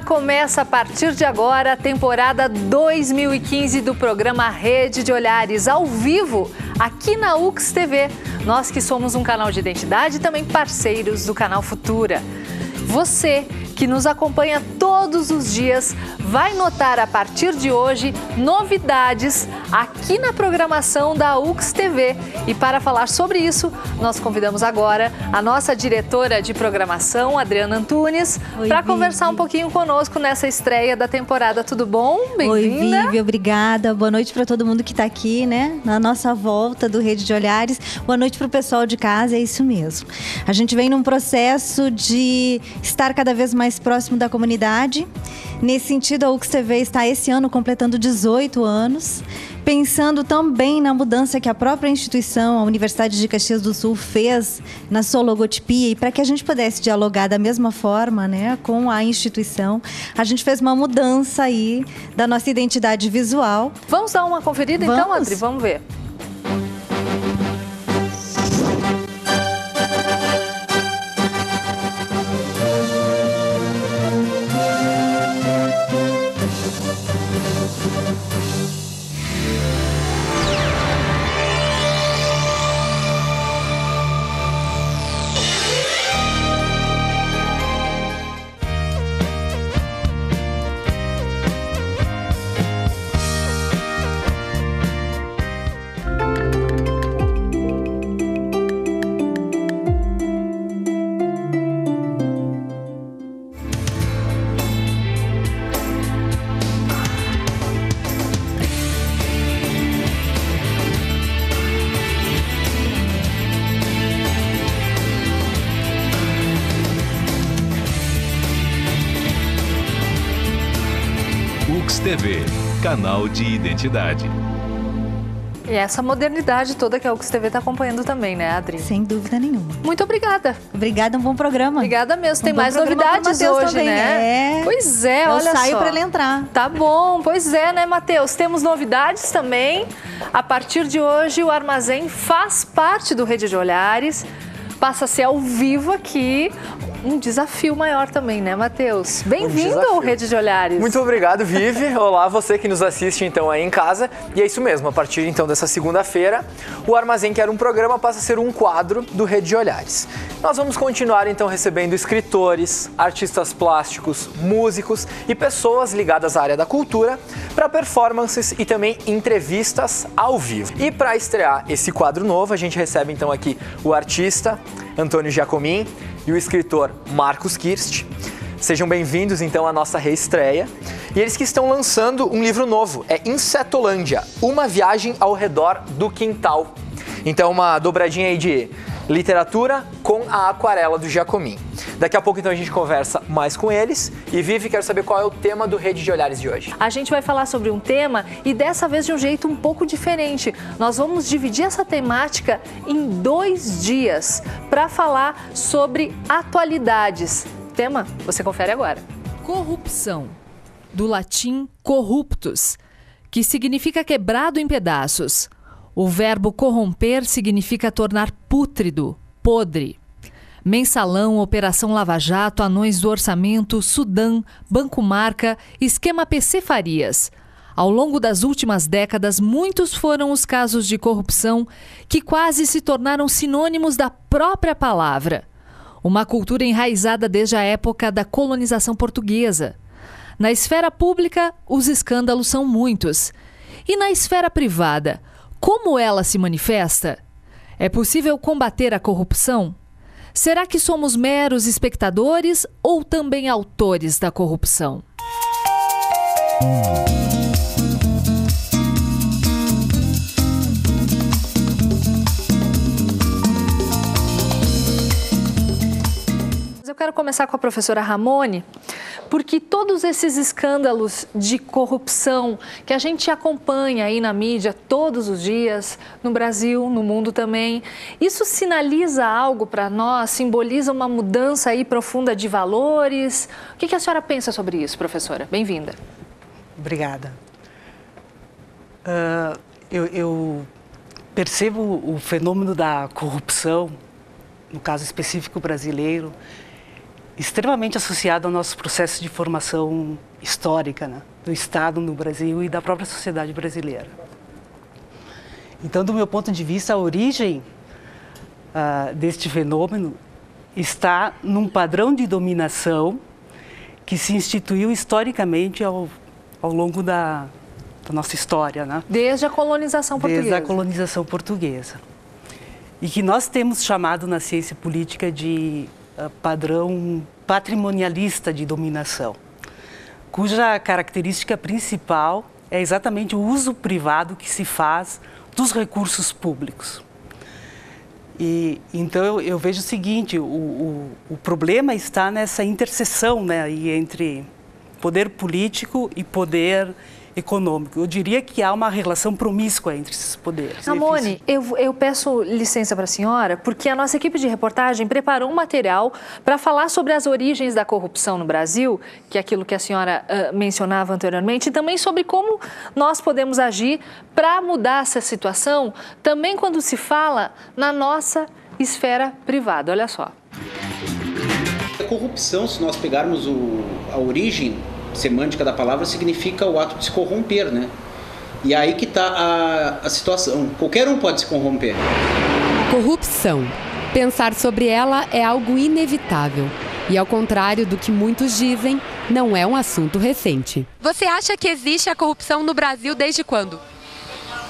Começa a partir de agora a temporada 2015 do programa Rede de Olhares ao vivo aqui na UX TV. Nós que somos um canal de identidade e também parceiros do canal Futura. Você que nos acompanha todos os dias vai notar a partir de hoje novidades aqui na programação da UX TV. E para falar sobre isso, nós convidamos agora a nossa diretora de programação, Adriana Antunes, para conversar um pouquinho conosco nessa estreia da temporada. Tudo bom? Bem-vinda. Oi, Vivi, obrigada. Boa noite para todo mundo que está aqui, né, na nossa volta do Rede de Olhares. Boa noite para o pessoal de casa, é isso mesmo. A gente vem num processo de estar cada vez mais mais próximo da comunidade. Nesse sentido, a UXTV está esse ano completando 18 anos, pensando também na mudança que a própria instituição, a Universidade de Caxias do Sul, fez na sua logotipia e para que a gente pudesse dialogar da mesma forma né, com a instituição, a gente fez uma mudança aí da nossa identidade visual. Vamos dar uma conferida então, Vamos. então, Andri? Vamos ver. TV, canal de identidade. E essa modernidade toda que a UX TV está acompanhando também, né, Adri? Sem dúvida nenhuma. Muito obrigada. Obrigada, um bom programa. Obrigada mesmo. Um Tem mais novidades hoje, também, né? É. Pois é, Eu olha só. Eu saio para ele entrar. Tá bom. Pois é, né, Matheus? Temos novidades também. A partir de hoje, o Armazém faz parte do Rede de Olhares passa a ser ao vivo aqui um desafio maior também, né, Matheus? Bem-vindo um ao Rede de Olhares. Muito obrigado, Vivi. Olá, você que nos assiste então aí em casa. E é isso mesmo, a partir então dessa segunda-feira, o Armazém, que era um programa, passa a ser um quadro do Rede de Olhares. Nós vamos continuar então recebendo escritores, artistas plásticos, músicos e pessoas ligadas à área da cultura para performances e também entrevistas ao vivo. E para estrear esse quadro novo, a gente recebe então aqui o artista Antônio Giacomin e o escritor Marcos Kirst. Sejam bem-vindos então à nossa reestreia. E eles que estão lançando um livro novo, é Insetolândia, uma viagem ao redor do quintal. Então uma dobradinha aí de literatura com a aquarela do Giacomin. Daqui a pouco então a gente conversa mais com eles. E Vivi, quero saber qual é o tema do Rede de Olhares de hoje. A gente vai falar sobre um tema e dessa vez de um jeito um pouco diferente. Nós vamos dividir essa temática em dois dias para falar sobre atualidades. Tema você confere agora. Corrupção, do latim corruptus, que significa quebrado em pedaços. O verbo corromper significa tornar pútrido, podre. Mensalão, Operação Lava Jato, Anões do Orçamento, Sudã, Banco Marca, Esquema PC Farias. Ao longo das últimas décadas, muitos foram os casos de corrupção que quase se tornaram sinônimos da própria palavra. Uma cultura enraizada desde a época da colonização portuguesa. Na esfera pública, os escândalos são muitos. E na esfera privada, como ela se manifesta? É possível combater a corrupção? Será que somos meros espectadores ou também autores da corrupção? Eu quero começar com a professora Ramone, porque todos esses escândalos de corrupção que a gente acompanha aí na mídia todos os dias, no Brasil, no mundo também, isso sinaliza algo para nós, simboliza uma mudança aí profunda de valores? O que, que a senhora pensa sobre isso, professora? Bem-vinda. Obrigada. Uh, eu, eu percebo o fenômeno da corrupção, no caso específico brasileiro, extremamente associado ao nosso processo de formação histórica né, do Estado no Brasil e da própria sociedade brasileira. Então, do meu ponto de vista, a origem uh, deste fenômeno está num padrão de dominação que se instituiu historicamente ao, ao longo da, da nossa história. Né? Desde a colonização portuguesa. Desde a colonização portuguesa. E que nós temos chamado na ciência política de padrão patrimonialista de dominação, cuja característica principal é exatamente o uso privado que se faz dos recursos públicos. E, então eu, eu vejo o seguinte, o, o, o, problema está nessa interseção né, entre poder político e poder econômico. Eu diria que há uma relação promíscua entre esses poderes. Ramone, eu, eu peço licença para a senhora, porque a nossa equipe de reportagem preparou um material para falar sobre as origens da corrupção no Brasil, que é aquilo que a senhora uh, mencionava anteriormente, e também sobre como nós podemos agir para mudar essa situação, também quando se fala na nossa esfera privada. Olha só. A corrupção, se nós pegarmos o, a origem semântica da palavra significa o ato de se corromper, né? E aí que está a, a situação. Qualquer um pode se corromper. Corrupção. Pensar sobre ela é algo inevitável. E ao contrário do que muitos dizem, não é um assunto recente. Você acha que existe a corrupção no Brasil desde quando?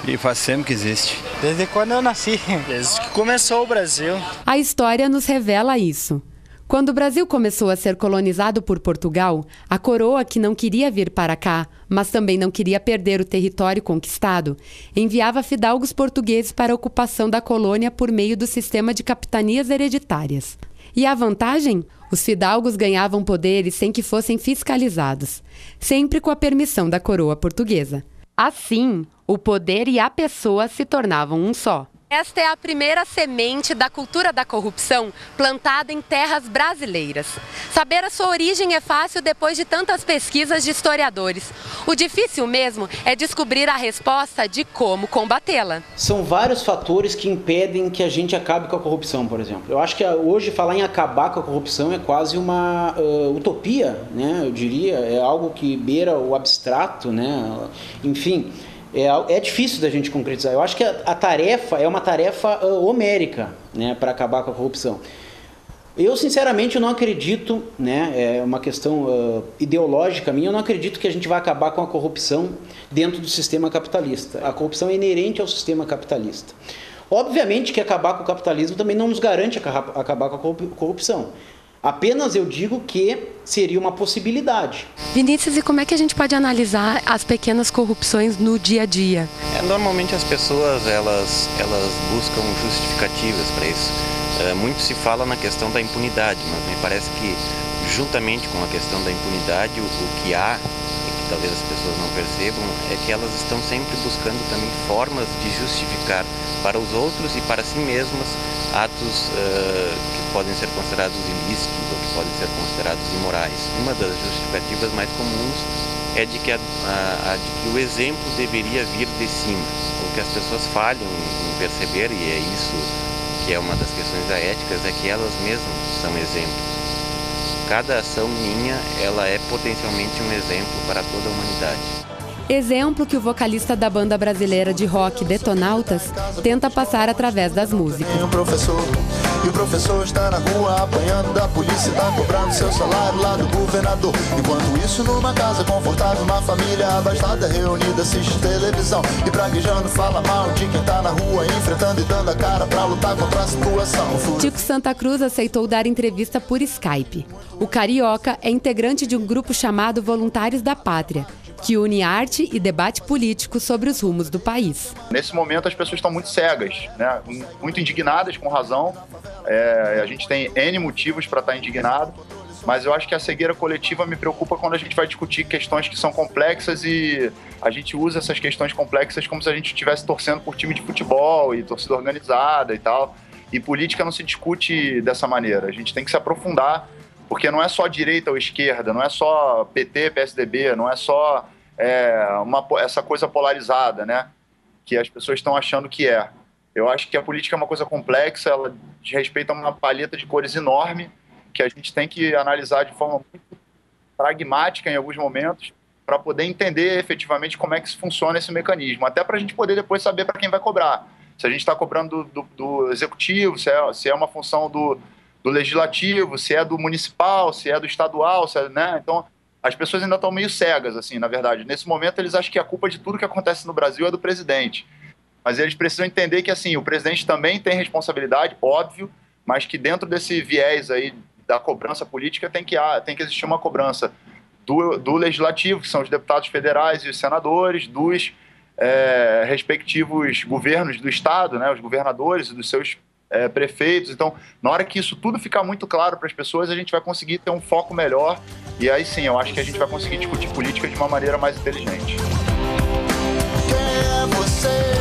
E faz sempre que existe. Desde quando eu nasci. Desde que começou o Brasil. A história nos revela isso. Quando o Brasil começou a ser colonizado por Portugal, a coroa, que não queria vir para cá, mas também não queria perder o território conquistado, enviava fidalgos portugueses para a ocupação da colônia por meio do sistema de capitanias hereditárias. E a vantagem? Os fidalgos ganhavam poderes sem que fossem fiscalizados, sempre com a permissão da coroa portuguesa. Assim, o poder e a pessoa se tornavam um só. Esta é a primeira semente da cultura da corrupção plantada em terras brasileiras. Saber a sua origem é fácil depois de tantas pesquisas de historiadores. O difícil mesmo é descobrir a resposta de como combatê-la. São vários fatores que impedem que a gente acabe com a corrupção, por exemplo. Eu acho que hoje falar em acabar com a corrupção é quase uma uh, utopia, né? Eu diria, é algo que beira o abstrato, né? Enfim é, é difícil da gente concretizar. Eu acho que a, a tarefa é uma tarefa uh, homérica né, para acabar com a corrupção. Eu, sinceramente, eu não acredito, né, é uma questão uh, ideológica minha, eu não acredito que a gente vai acabar com a corrupção dentro do sistema capitalista. A corrupção é inerente ao sistema capitalista. Obviamente que acabar com o capitalismo também não nos garante acabar com a corrupção. Apenas eu digo que seria uma possibilidade. Vinícius, e como é que a gente pode analisar as pequenas corrupções no dia a dia? É, normalmente as pessoas elas, elas buscam justificativas para isso. É, muito se fala na questão da impunidade, mas me parece que juntamente com a questão da impunidade, o, o que há que talvez as pessoas não percebam é que elas estão sempre buscando também formas de justificar para os outros e para si mesmas atos uh, que podem ser considerados ilícitos ou que podem ser considerados imorais. Uma das justificativas mais comuns é de que, a, a, a, de que o exemplo deveria vir de cima, ou que as pessoas falham em perceber, e é isso que é uma das questões da ética, é que elas mesmas são exemplos cada ação minha, ela é potencialmente um exemplo para toda a humanidade. Exemplo que o vocalista da banda brasileira de rock Detonautas tenta passar através das músicas. e o professor está na rua apanhando da polícia, está cobrando seu salário lá do governador. Enquanto isso, numa casa confortável, uma família abastada reunida assiste televisão e praguejando fala mal de quem está na rua, enfrentando e dando a cara lutar contra a situação. Tico Santa Cruz aceitou dar entrevista por Skype. O carioca é integrante de um grupo chamado Voluntários da Pátria que une arte e debate político sobre os rumos do país. Nesse momento, as pessoas estão muito cegas, né? muito indignadas, com razão. É, a gente tem N motivos para estar tá indignado, mas eu acho que a cegueira coletiva me preocupa quando a gente vai discutir questões que são complexas e a gente usa essas questões complexas como se a gente estivesse torcendo por time de futebol e torcida organizada e tal. E política não se discute dessa maneira. A gente tem que se aprofundar, porque não é só direita ou esquerda, não é só PT, PSDB, não é só é, uma, essa coisa polarizada, né? Que as pessoas estão achando que é. Eu acho que a política é uma coisa complexa, ela respeita uma paleta de cores enorme que a gente tem que analisar de forma muito pragmática em alguns momentos para poder entender efetivamente como é que funciona esse mecanismo, até para a gente poder depois saber para quem vai cobrar. Se a gente está cobrando do, do, do executivo, se é, se é uma função do, do legislativo, se é do municipal, se é do estadual, é, né? Então, as pessoas ainda estão meio cegas, assim, na verdade. Nesse momento, eles acham que a culpa de tudo que acontece no Brasil é do presidente. Mas eles precisam entender que, assim, o presidente também tem responsabilidade, óbvio, mas que dentro desse viés aí da cobrança política tem que, tem que existir uma cobrança do, do legislativo, que são os deputados federais e os senadores, dos é, respectivos governos do estado, né, os governadores e dos seus é, prefeitos. Então, na hora que isso tudo ficar muito claro para as pessoas, a gente vai conseguir ter um foco melhor e aí sim, eu acho que a gente vai conseguir discutir política de uma maneira mais inteligente. Quem é você?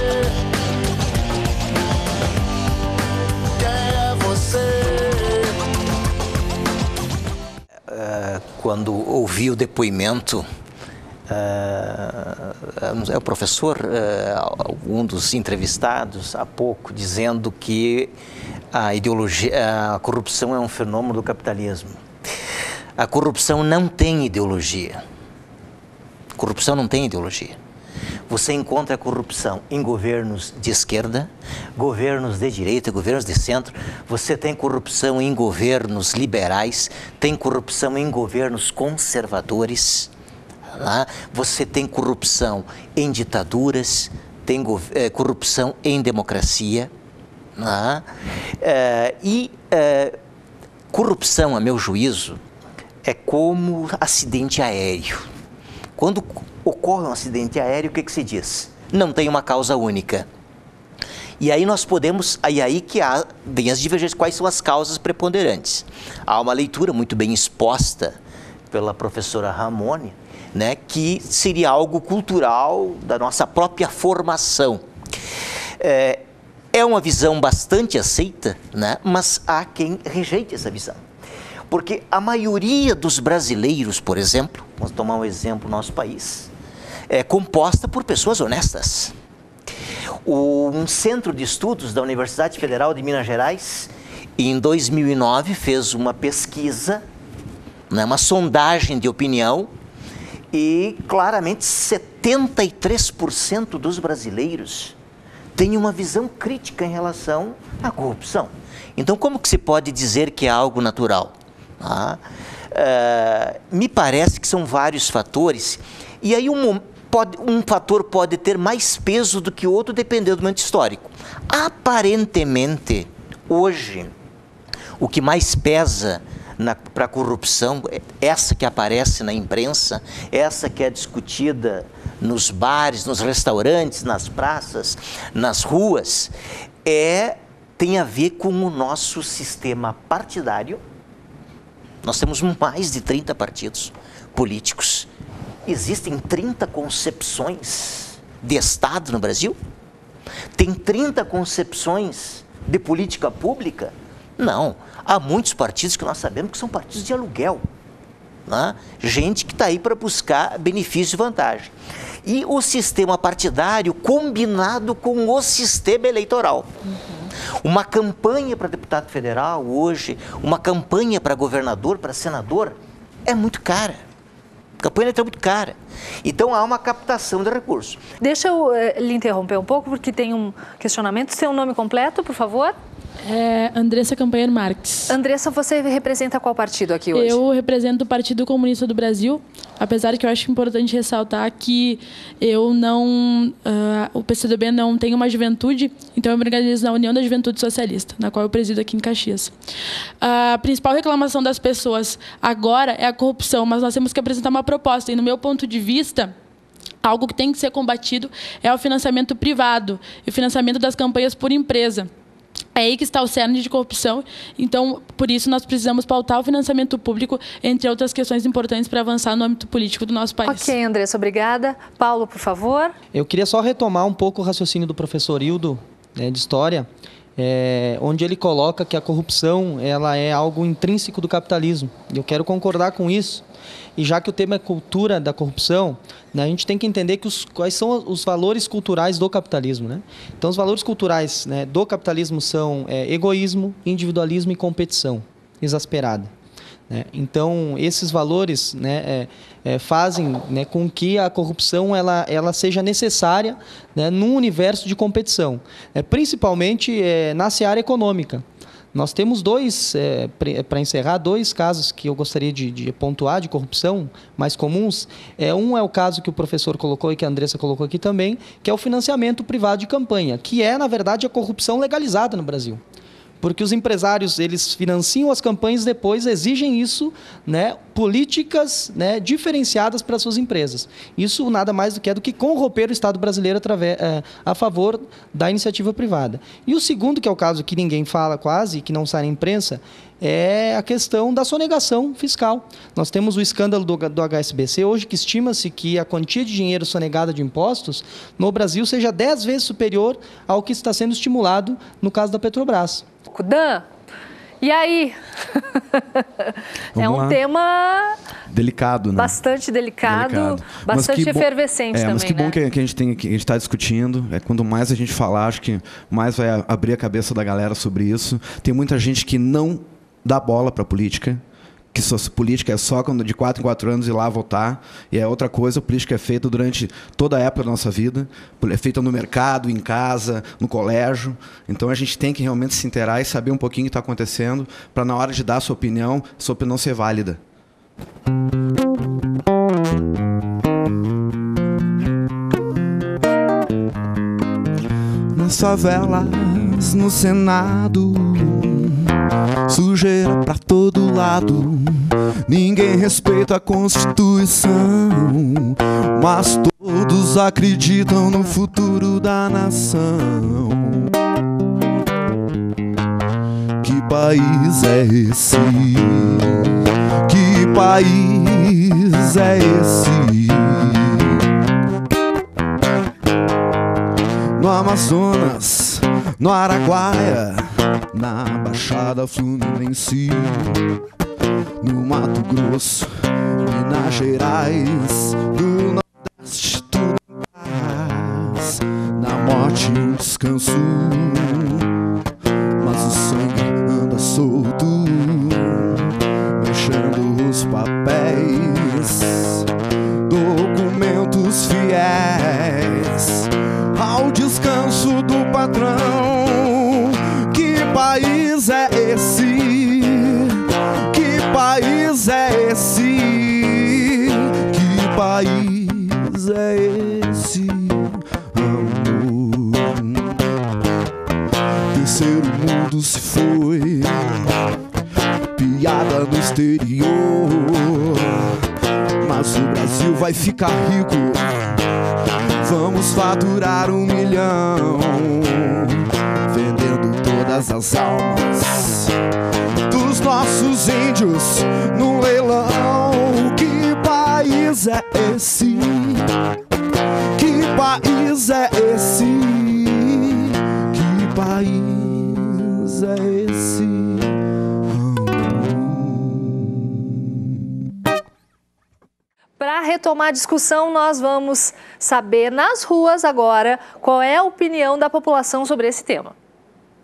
Uh, quando ouvi o depoimento, é o professor, uh, um dos entrevistados há pouco, dizendo que a ideologia, a corrupção é um fenômeno do capitalismo. A corrupção não tem ideologia. Corrupção não tem ideologia. Você encontra corrupção em governos de esquerda, governos de direita, governos de centro. Você tem corrupção em governos liberais, tem corrupção em governos conservadores. Você tem corrupção em ditaduras, tem é, corrupção em democracia. É, e é, corrupção, a meu juízo, é como acidente aéreo. Quando ocorre um acidente aéreo, o que, que se diz? Não tem uma causa única. E aí nós podemos, aí aí que há bem as divergências, quais são as causas preponderantes. Há uma leitura muito bem exposta pela professora Ramone, né, que seria algo cultural da nossa própria formação. É, é uma visão bastante aceita, né, mas há quem rejeite essa visão. Porque a maioria dos brasileiros, por exemplo, vamos tomar um exemplo no nosso país, é composta por pessoas honestas. Um centro de estudos da Universidade Federal de Minas Gerais, em 2009, fez uma pesquisa, né, uma sondagem de opinião, e claramente 73% dos brasileiros têm uma visão crítica em relação à corrupção. Então, como que se pode dizer que é algo natural? Ah, uh, me parece que são vários fatores, e aí um, pode, um fator pode ter mais peso do que outro, dependendo do momento histórico. Aparentemente, hoje, o que mais pesa para a corrupção, é essa que aparece na imprensa, essa que é discutida nos bares, nos restaurantes, nas praças, nas ruas, é tem a ver com o nosso sistema partidário. Nós temos mais de 30 partidos políticos Existem 30 concepções de Estado no Brasil? Tem 30 concepções de política pública? Não. Há muitos partidos que nós sabemos que são partidos de aluguel. Né? Gente que está aí para buscar benefício e vantagem. E o sistema partidário combinado com o sistema eleitoral. Uhum. Uma campanha para deputado federal hoje, uma campanha para governador, para senador, é muito cara campanha eleitoral é muito cara. Então há uma captação de recursos. Deixa eu eh, lhe interromper um pouco, porque tem um questionamento. Seu nome completo, por favor? É Andressa Campanha Marques. Andressa, você representa qual partido aqui hoje? Eu represento o Partido Comunista do Brasil, apesar que eu acho importante ressaltar que eu não. Uh, o PCdoB não tem uma juventude, então eu me organizo na União da Juventude Socialista, na qual eu presido aqui em Caxias. A principal reclamação das pessoas agora é a corrupção, mas nós temos que apresentar uma proposta, e no meu ponto de vista. Algo que tem que ser combatido é o financiamento privado e o financiamento das campanhas por empresa. É aí que está o cerne de corrupção. Então, por isso, nós precisamos pautar o financiamento público, entre outras questões importantes para avançar no âmbito político do nosso país. Ok, Andressa, obrigada. Paulo, por favor. Eu queria só retomar um pouco o raciocínio do professor Hildo, né, de História, é, onde ele coloca que a corrupção ela é algo intrínseco do capitalismo. Eu quero concordar com isso. E já que o tema é cultura da corrupção, né, a gente tem que entender que os, quais são os valores culturais do capitalismo. Né? Então, os valores culturais né, do capitalismo são é, egoísmo, individualismo e competição exasperada. Né? Então, esses valores né, é, é, fazem né, com que a corrupção ela, ela seja necessária né, num universo de competição, é, principalmente é, na seara econômica. Nós temos dois, é, para encerrar, dois casos que eu gostaria de, de, pontuar de corrupção mais comuns. É, um é o caso que o professor colocou e que a Andressa colocou aqui também, que é o financiamento privado de campanha, que é, na verdade, a corrupção legalizada no Brasil porque os empresários eles financiam as campanhas depois exigem isso, né, políticas né, diferenciadas para suas empresas. Isso nada mais do que é do que corromper o Estado brasileiro através, é, a favor da iniciativa privada. E o segundo, que é o caso que ninguém fala quase, que não sai na imprensa, é a questão da sonegação fiscal. Nós temos o escândalo do, do HSBC hoje, que estima-se que a quantia de dinheiro sonegada de impostos no Brasil seja 10 vezes superior ao que está sendo estimulado no caso da Petrobras. Dan, e aí? é um lá. tema delicado, né? Bastante delicado, delicado. bastante efervescente é, também. Mas que né? bom que, que a gente tem, que a gente está discutindo. É quanto mais a gente falar, acho que mais vai abrir a cabeça da galera sobre isso. Tem muita gente que não dá bola para a política que só, política é só quando de quatro em quatro anos ir lá votar, e é outra coisa, política é feita durante toda a época da nossa vida, é feita no mercado, em casa, no colégio. Então a gente tem que realmente se inteirar e saber um pouquinho o que está acontecendo, para na hora de dar a sua opinião, sua opinião ser válida. Nas favelas, no Senado Sujeira pra todo lado, ninguém respeita a Constituição, mas todos acreditam no futuro da nação. Que país é esse? Que país é esse? No Amazonas, no Araguaia na Baixada Fluminense, no Mato Grosso, Minas Gerais, no Nordeste, tudo paz, na morte um descanso, as almas dos nossos índios no leilão. Que país é esse? Que país é esse? Que país é esse? Para retomar a discussão, nós vamos saber nas ruas agora qual é a opinião da população sobre esse tema.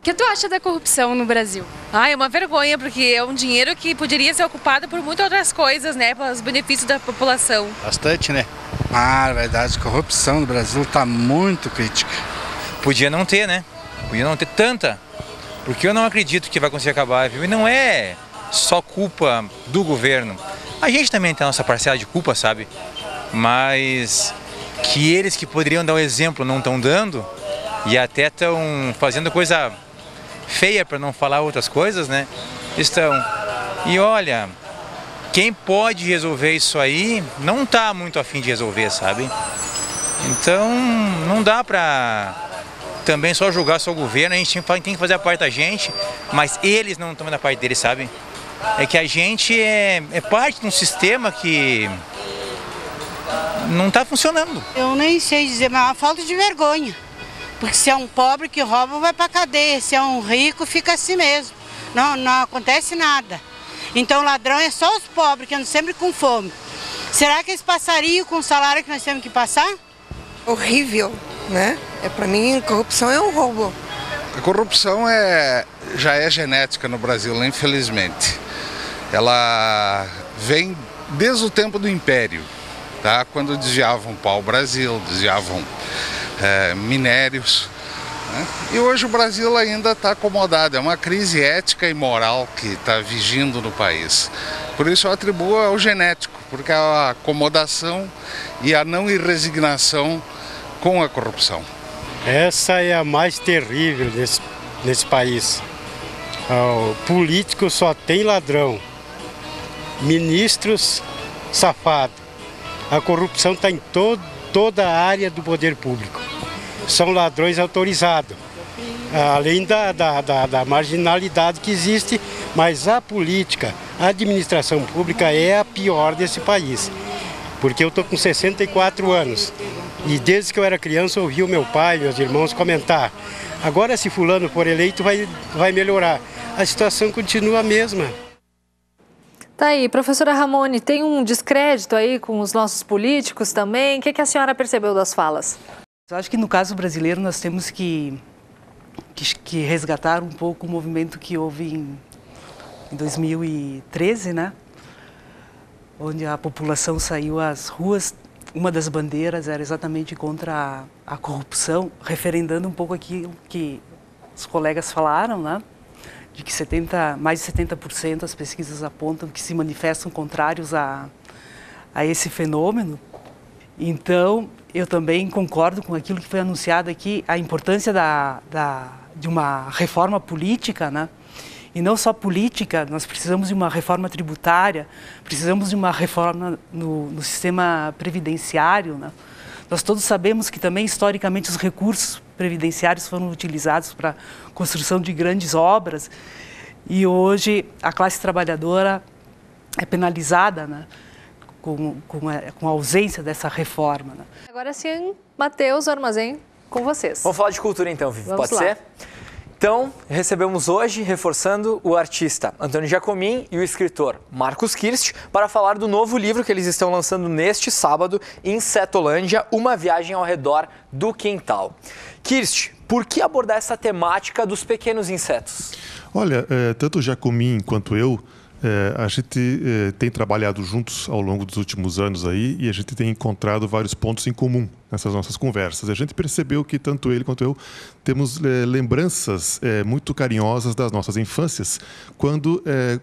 O que tu acha da corrupção no Brasil? Ah, é uma vergonha, porque é um dinheiro que poderia ser ocupado por muitas outras coisas, né? Pelos benefícios da população. Bastante, né? Ah, na verdade, a corrupção no Brasil está muito crítica. Podia não ter, né? Podia não ter tanta. Porque eu não acredito que vai conseguir acabar, viu? E não é só culpa do governo. A gente também tem a nossa parcela de culpa, sabe? Mas que eles que poderiam dar o um exemplo não estão dando e até estão fazendo coisa feia para não falar outras coisas, né? Estão. E olha, quem pode resolver isso aí não está muito afim de resolver, sabe? Então não dá para também só julgar só o governo, a gente tem que fazer a parte da gente, mas eles não estão na parte deles, sabe? É que a gente é, é parte de um sistema que não está funcionando. Eu nem sei dizer, mas é uma falta de vergonha. Porque se é um pobre que rouba, vai para cadeia. Se é um rico, fica assim mesmo. Não, não acontece nada. Então ladrão é só os pobres que andam sempre com fome. Será que eles passariam com o salário que nós temos que passar? Horrível, né? É para mim, corrupção é um roubo. A corrupção é, já é genética no Brasil, infelizmente. ela vem desde o tempo do Império, tá? quando desviavam pau-brasil, desviavam é, minérios. Né? E hoje o Brasil ainda está acomodado, é uma crise ética e moral que está vigindo no país. Por isso eu atribuo ao genético, porque a acomodação e a não resignação com a corrupção. Essa é a mais terrível nesse, nesse país. O político só tem ladrão, ministros safados. A corrupção está em todo, toda a área do poder público. São ladrões autorizados, além da, da, da, da marginalidade que existe, mas a política, a administração pública é a pior desse país. Porque eu estou com 64 anos e desde que eu era criança ouvi o meu pai, meus irmãos comentar: agora se fulano for eleito vai, vai melhorar. A situação continua a mesma. Tá aí, professora Ramone, tem um descrédito aí com os nossos políticos também? O que, que a senhora percebeu das falas? Eu acho que no caso brasileiro nós temos que, que, que resgatar um pouco o movimento que houve em, em 2013, né? Onde a população saiu às ruas uma das bandeiras era exatamente contra a, a, corrupção, referendando um pouco aquilo que os colegas falaram, né? de que 70, mais de 70% as pesquisas apontam que se manifestam contrários a, a esse fenômeno. Então, eu também concordo com aquilo que foi anunciado aqui, a importância da, da, de uma reforma política, né? E não só política, nós precisamos de uma reforma tributária, precisamos de uma reforma no, no sistema previdenciário. Né? Nós todos sabemos que também, historicamente, os recursos previdenciários foram utilizados para construção de grandes obras e hoje a classe trabalhadora é penalizada né? Com, com, a, com a ausência dessa reforma. Né? Agora sim, Matheus Armazém, com vocês. Vamos falar de cultura então, Vivi, Vamos pode lá. ser? Então, recebemos hoje, reforçando, o artista Antônio Giacomin e o escritor Marcos Kirst para falar do novo livro que eles estão lançando neste sábado, Insetolândia, Uma Viagem ao Redor do Quintal. Kirst, por que abordar essa temática dos pequenos insetos? Olha, é, tanto o Giacomin quanto eu, é, a gente é, tem trabalhado juntos ao longo dos últimos anos aí e a gente tem encontrado vários pontos em comum nessas nossas conversas. A gente percebeu que tanto ele quanto eu temos é, lembranças é, muito carinhosas das nossas infâncias, quando é,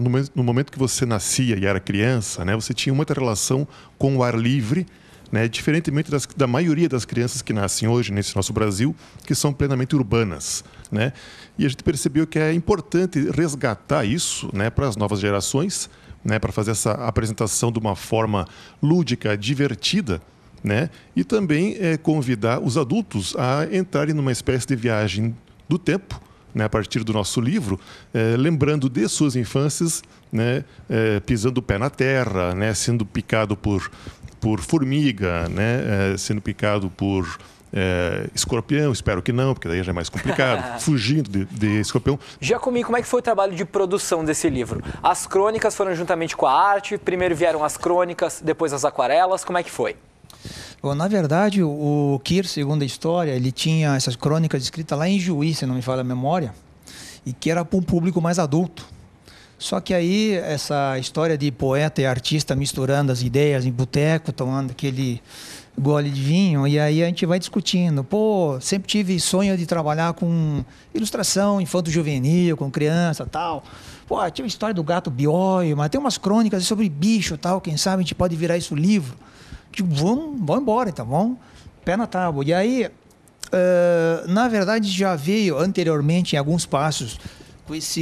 no, no momento que você nascia e era criança, né, você tinha muita relação com o ar livre. Né, diferentemente das, da maioria das crianças que nascem hoje nesse nosso Brasil, que são plenamente urbanas. Né? E a gente percebeu que é importante resgatar isso né, para as novas gerações, né, para fazer essa apresentação de uma forma lúdica, divertida, né, e também é, convidar os adultos a entrarem numa espécie de viagem do tempo, né, a partir do nosso livro, é, lembrando de suas infâncias, né, é, pisando o pé na terra, né, sendo picado por, por formiga, né, sendo picado por é, escorpião, espero que não, porque daí já é mais complicado, fugindo de, de escorpião. Giacomin, como é que foi o trabalho de produção desse livro? As crônicas foram juntamente com a arte, primeiro vieram as crônicas, depois as aquarelas, como é que foi? Bom, na verdade, o Kir, segundo a história, ele tinha essas crônicas escritas lá em Juí, se não me falha a memória, e que era para um público mais adulto. Só que aí, essa história de poeta e artista misturando as ideias em boteco, tomando aquele gole de vinho, e aí a gente vai discutindo. Pô, sempre tive sonho de trabalhar com ilustração infanto-juvenil, com criança tal. Pô, tinha uma história do gato bióio, mas tem umas crônicas sobre bicho tal, quem sabe a gente pode virar isso livro. Tipo, vamos, vamos embora, então, vamos, pé na tábua. E aí, uh, na verdade, já veio anteriormente em alguns passos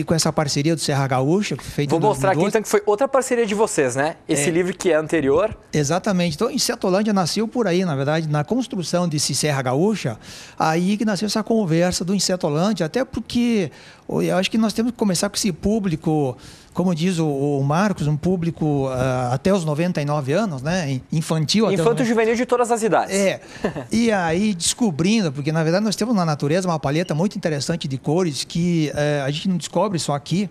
com, essa parceria do Serra Gaúcha, que foi feito Vou mostrar 2012. aqui então que foi outra parceria de vocês, né? Esse É. livro que é anterior. Exatamente. Então, Insetolândia nasceu por aí, na verdade, na construção desse Serra Gaúcha, aí que nasceu essa conversa do Insetolândia, até porque eu acho que nós temos que começar com esse público, como diz o, o Marcos, um público ah, até os 99 anos, né? Infantil até os Infanto juvenil de todas as idades. É. E aí descobrindo, porque na verdade nós temos na natureza uma paleta muito interessante de cores que eh, a gente não descobre só aqui,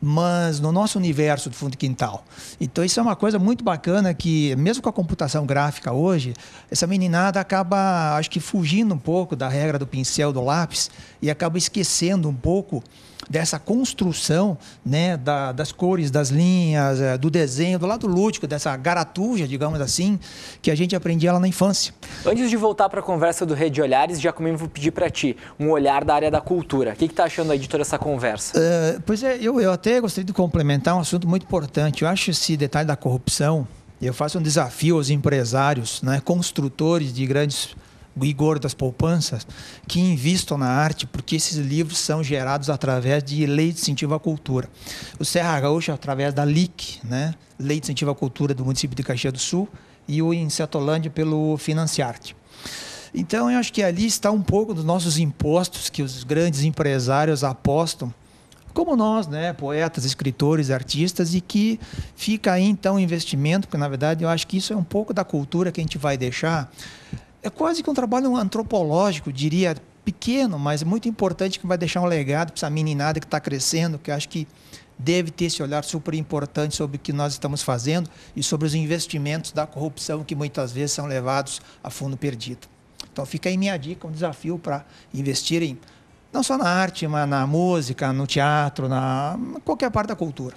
mas no nosso universo do fundo quintal. Então isso é uma coisa muito bacana que, mesmo com a computação gráfica hoje, essa meninada acaba, acho que fugindo um pouco da regra do pincel, do lápis, e acaba esquecendo um pouco dessa construção né, da, das cores, das linhas, é, do desenho, do lado lúdico, dessa garatuja, digamos assim, que a gente aprendia lá na infância. Antes de voltar para a conversa do Rede Olhares, já comigo vou pedir para ti um olhar da área da cultura. O que está achando aí de toda essa conversa? Uh, pois é, eu, eu até gostaria de complementar um assunto muito importante. Eu acho esse detalhe da corrupção, eu faço um desafio aos empresários, né, construtores de grandes Igor das poupanças, que investam na arte, porque esses livros são gerados através de lei de incentivo à cultura. O Serra Gaúcha, através da LIC, né? Lei de Incentivo à Cultura do município de Caxias do Sul, e o em Setolândia pelo Financiarte. Então, eu acho que ali está um pouco dos nossos impostos que os grandes empresários apostam, como nós, né, poetas, escritores, artistas, e que fica aí então investimento, porque na verdade eu acho que isso é um pouco da cultura que a gente vai deixar é quase que um trabalho antropológico, diria, pequeno, mas muito importante que vai deixar um legado para essa meninada que está crescendo, que acho que deve ter esse olhar super importante sobre o que nós estamos fazendo e sobre os investimentos da corrupção que muitas vezes são levados a fundo perdido. Então fica aí minha dica, um desafio para investirem não só na arte, mas na música, no teatro, na qualquer parte da cultura.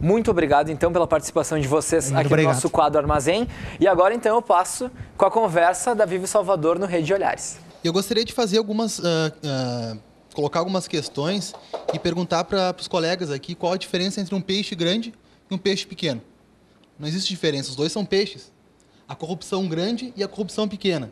Muito obrigado, então, pela participação de vocês Muito aqui obrigado. no nosso quadro Armazém. E agora, então, eu passo com a conversa da Vive Salvador no Rede de Olhares. Eu gostaria de fazer algumas... Uh, uh, colocar algumas questões e perguntar para os colegas aqui qual a diferença entre um peixe grande e um peixe pequeno. Não existe diferença, os dois são peixes. A corrupção grande e a corrupção pequena.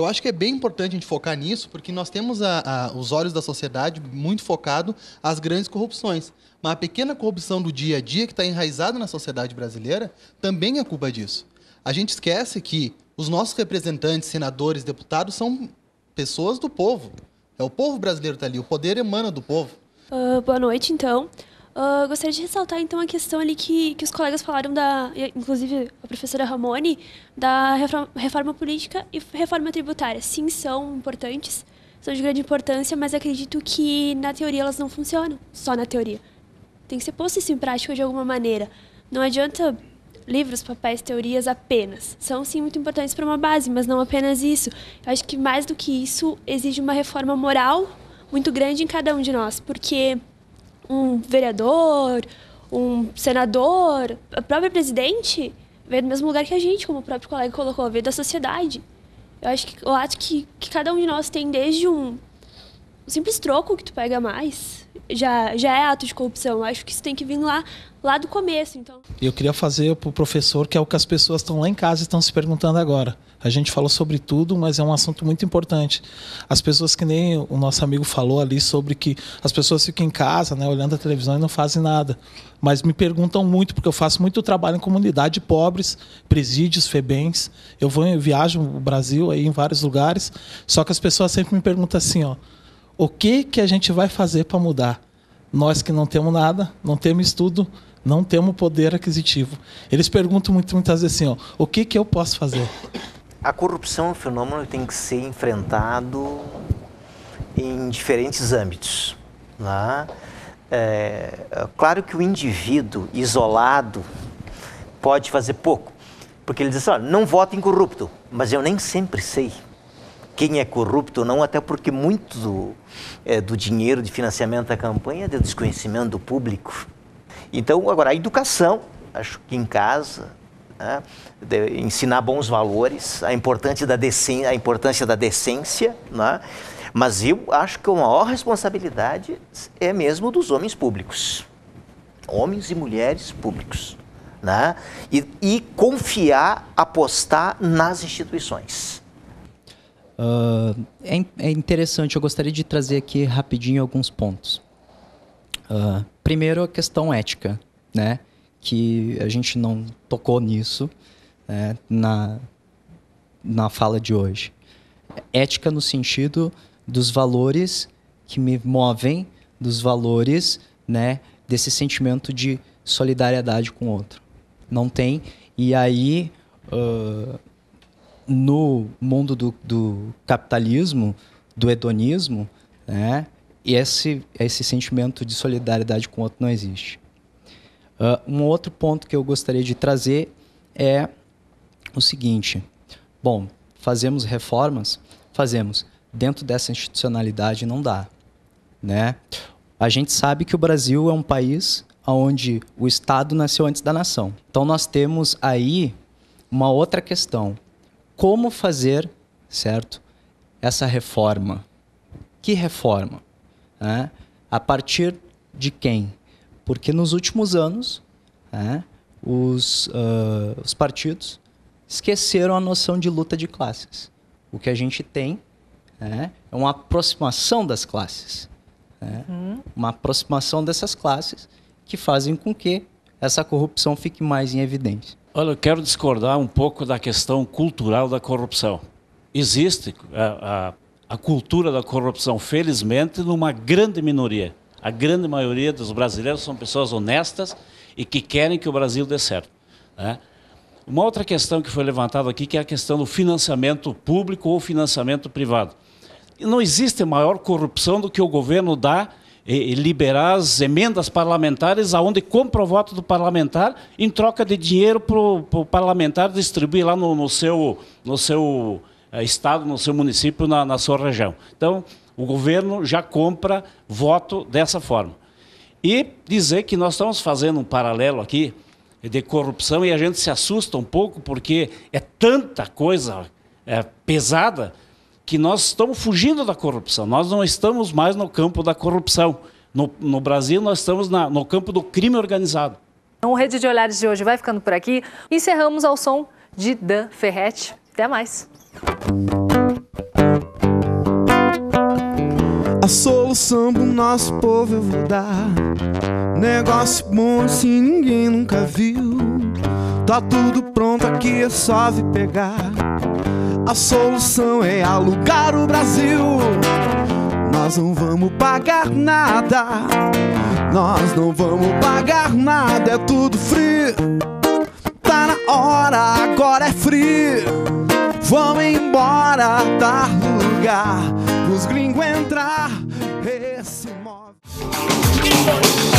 Eu acho que é bem importante a gente focar nisso, porque nós temos a, a, os olhos da sociedade muito focado às grandes corrupções. Mas a pequena corrupção do dia a dia que está enraizada na sociedade brasileira também é culpa disso. A gente esquece que os nossos representantes, senadores, deputados são pessoas do povo. É o povo brasileiro que está ali, o poder emana do povo. Uh, boa noite, então. Uh, gostaria de ressaltar então a questão ali que, que os colegas falaram da, inclusive a professora Ramone, da reforma, reforma política e reforma tributária. Sim, são importantes, são de grande importância, mas acredito que na teoria elas não funcionam, só na teoria. Tem que ser posto isso em prática de alguma maneira. Não adianta livros, papéis, teorias apenas. São sim muito importantes para uma base, mas não apenas isso. Eu acho que mais do que isso exige uma reforma moral muito grande em cada um de nós, porque um vereador, um senador, o próprio presidente veio do mesmo lugar que a gente, como o próprio colega colocou, veio da sociedade. Eu acho que o ato que, que cada um de nós tem desde um, um simples troco que tu pega mais, já, já é ato de corrupção. Eu acho que isso tem que vir lá, lá do começo. Então. Eu queria fazer para o professor, que é o que as pessoas estão lá em casa e estão se perguntando agora. A gente falou sobre tudo, mas é um assunto muito importante. As pessoas que nem o nosso amigo falou ali sobre que as pessoas ficam em casa, né, olhando a televisão e não fazem nada. Mas me perguntam muito, porque eu faço muito trabalho em comunidade pobres, presídios, FEBENs. Eu vou eu viajo no Brasil aí em vários lugares, só que as pessoas sempre me perguntam assim, ó, o que que a gente vai fazer para mudar? Nós que não temos nada, não temos estudo, não temos poder aquisitivo. Eles perguntam muito, muitas vezes assim, ó, o que que eu posso fazer? A corrupção é um fenômeno que tem que ser enfrentado em diferentes âmbitos. Né? É, claro que o indivíduo isolado pode fazer pouco, porque ele diz assim, não voto em corrupto, mas eu nem sempre sei quem é corrupto ou não, até porque muito do, é, do dinheiro de financiamento da campanha é de desconhecimento do público. Então, agora, a educação, acho que em casa, né? ensinar bons valores, a importância da, decência, a importância da decência, né? mas eu acho que a maior responsabilidade é mesmo dos homens públicos, homens e mulheres públicos. Né? E, e confiar, apostar nas instituições. Uh, é, é, interessante, eu gostaria de trazer aqui rapidinho alguns pontos. Uh, primeiro, a questão ética, né? que a gente não tocou nisso né, na, na fala de hoje. Ética no sentido dos valores que me movem, dos valores né, desse sentimento de solidariedade com o outro. Não tem. E aí, uh, no mundo do, do, capitalismo, do hedonismo, né, esse, esse sentimento de solidariedade com o outro não existe. Uh, um outro ponto que eu gostaria de trazer é o seguinte: bom, fazemos reformas, fazemos dentro dessa institucionalidade não dá, né? A gente sabe que o Brasil é um país onde o Estado nasceu antes da nação. Então nós temos aí uma outra questão. Como fazer, certo, essa reforma? Que reforma? É? A partir de quem? Porque nos últimos anos, é, os, uh, os partidos esqueceram a noção de luta de classes. O que a gente tem é, é uma aproximação das classes. É, hum. Uma aproximação dessas classes que fazem com que essa corrupção fique mais em evidência. Olha, eu quero discordar um pouco da questão cultural da corrupção. Existe a, a, a cultura da corrupção, felizmente, numa grande minoria. A grande maioria dos brasileiros são pessoas honestas e que querem que o Brasil dê certo. Né? Uma outra questão que foi levantada aqui, que é a questão do financiamento público ou financiamento privado. Não existe maior corrupção do que o governo dar e, liberar as emendas parlamentares, aonde compra o voto do parlamentar em troca de dinheiro para o parlamentar distribuir lá no, no seu, no seu eh, estado, no seu município, na, na sua região. Então, o governo já compra voto dessa forma. E dizer que nós estamos fazendo um paralelo aqui de corrupção e a gente se assusta um pouco porque é tanta coisa é, pesada que nós estamos fugindo da corrupção. Nós não estamos mais no campo da corrupção. No, no Brasil, nós estamos na, no campo do crime organizado. Então, o Rede de Olhares de hoje vai ficando por aqui. Encerramos ao som de Dan Ferretti. Até mais. A solução pro nosso povo eu vou dar. Negócio bom assim ninguém nunca viu. Tá tudo pronto aqui, é só vir pegar. A solução é alugar o Brasil. Nós não vamos pagar nada. Nós não vamos pagar nada, é tudo free. Tá na hora, agora é free. Vamos embora, dar lugar pros gringos entrar. Esse móvel.